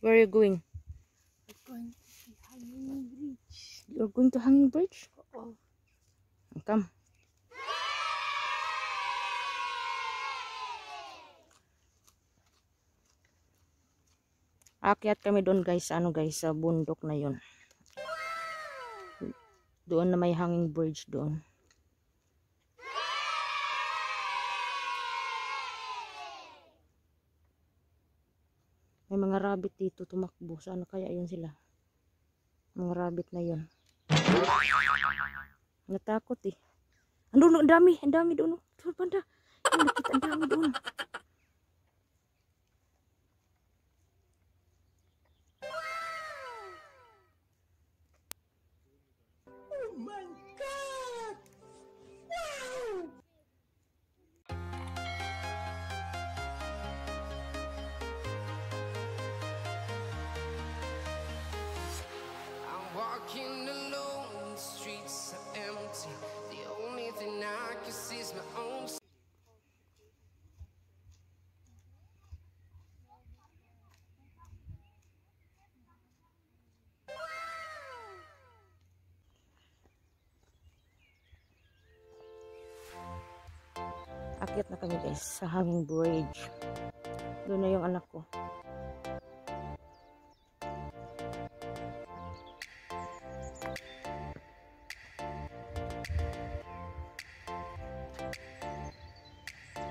Where are you going? We're going to Hanging Bridge. You're going to Hanging Bridge? Oo. Come. Akyat kami doon guys, ano guys, sa bundok na yun. Doon na may hanging bridge doon. May mga rabbit dito tumakbo. Sana kaya yun sila? Mga rabbit na yun. Natakot eh. Andun, ang dami, ang dami doon. Doon. Yung nakita, ang dami doon. Akyat na kami guys sa hanging bridge. Doon na yung anak ko.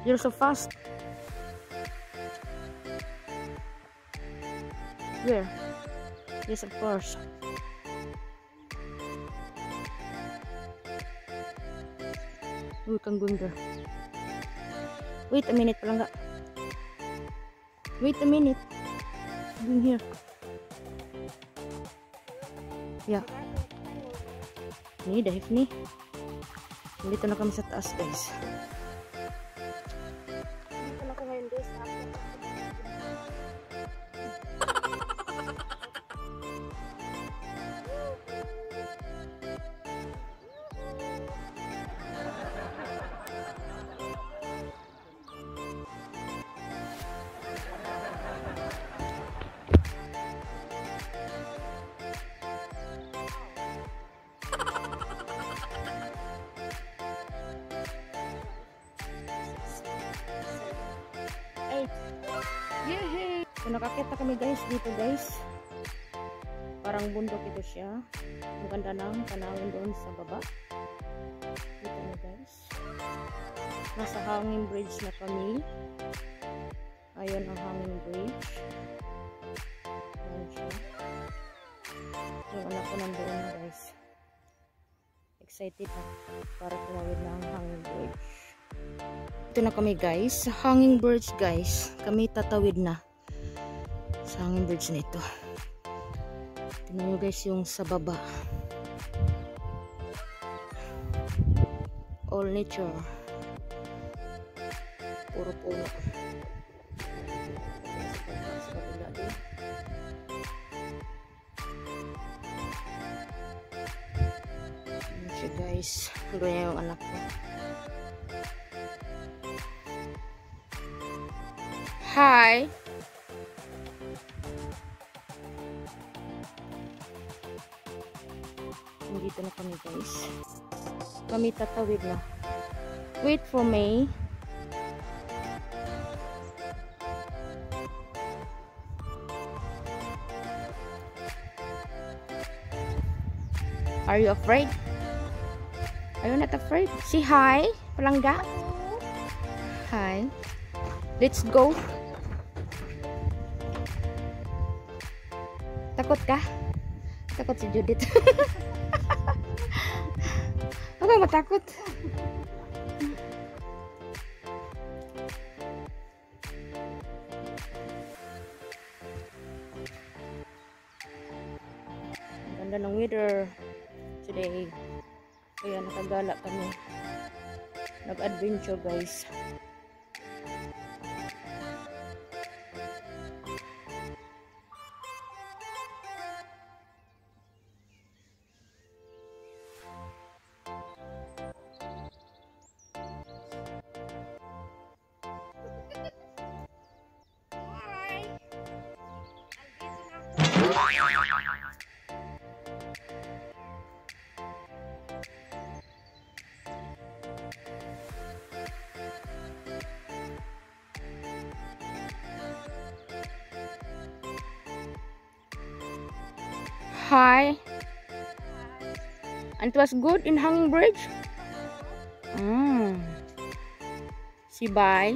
You're so fast. Where? Yes, of course. Uy, kang there. Wait a minute palangga. Wait a minute. Going here. Yeah. Ni, dahil ni. Nandito na kami sa taas, guys. Yehey! So, nakakita kami guys dito guys. Parang bundok ito siya. Ang ganda ng tanawin doon sa baba. Kita niyo guys. Nasa hanging bridge na kami. Ayun ang hanging bridge. Ayan siya. Yung anak ko nandoon na guys. Excited na para tumawid na ang hanging bridge. Ito na kami guys. Sa hanging bridge guys. Kami tatawid na. Sa hanging bridge na. Tingnan nyo guys yung sa baba. All nature. Puro puno. Guys. Ganyan yung anak ko. Hi. Nandito na kami guys. Kami tatawid na. Wait for me. Are you afraid? Are you not afraid? Say hi, palangga. Hi. Let's go. Takot ka? Takot si Judith. Huwag kang matakot. Ganda ng weather today. Kaya nakagala kami. Nag-adventure guys. Hi. And it was good in Hanging Bridge? Mm. Si Bye.